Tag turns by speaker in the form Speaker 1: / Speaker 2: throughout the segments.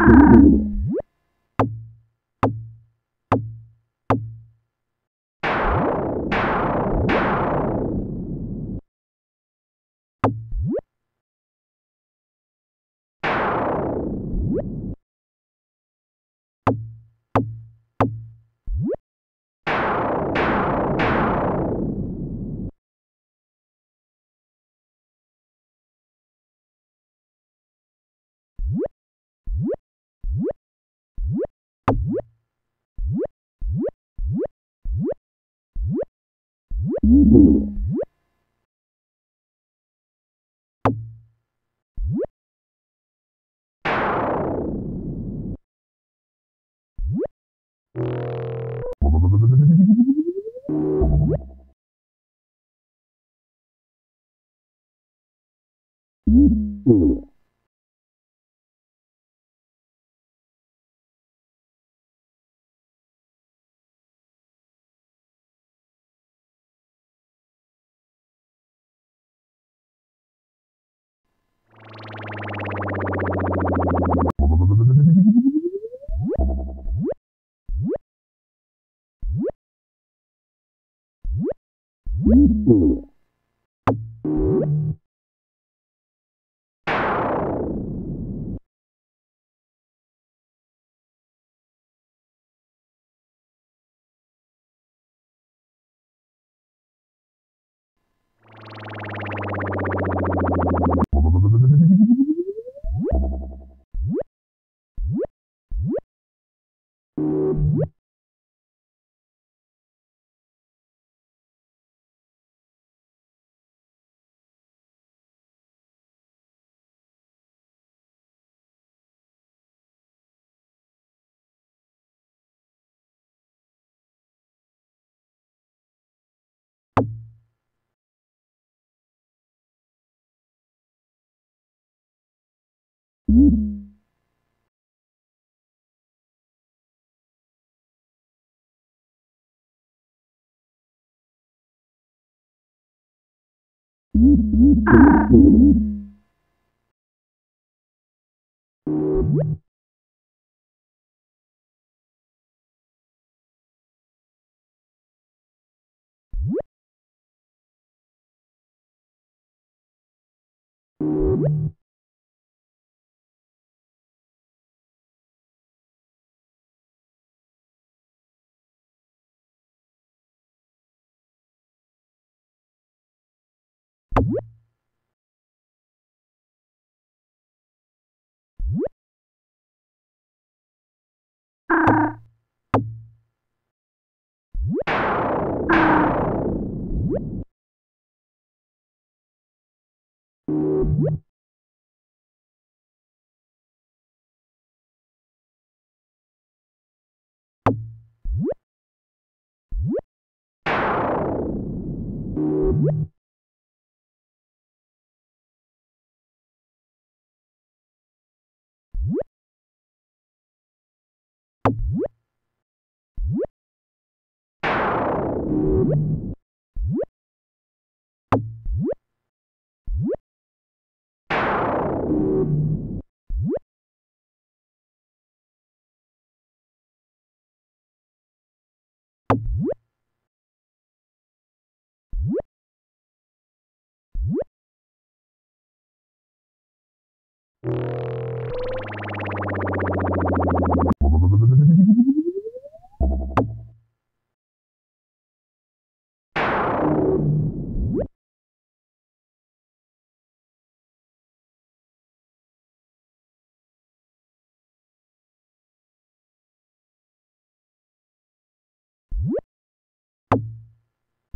Speaker 1: Ah! Mm-hmm. you Thank you. you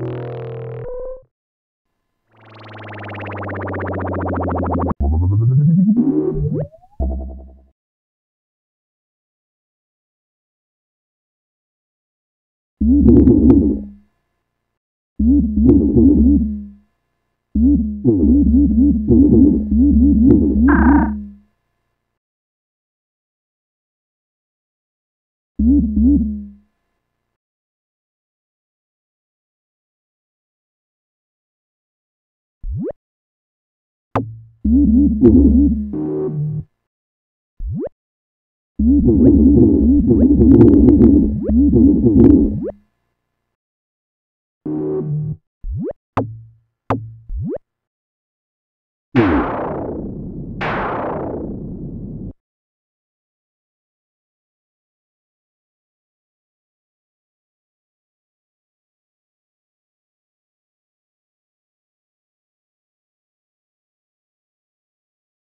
Speaker 1: Mm-hmm. Thank you.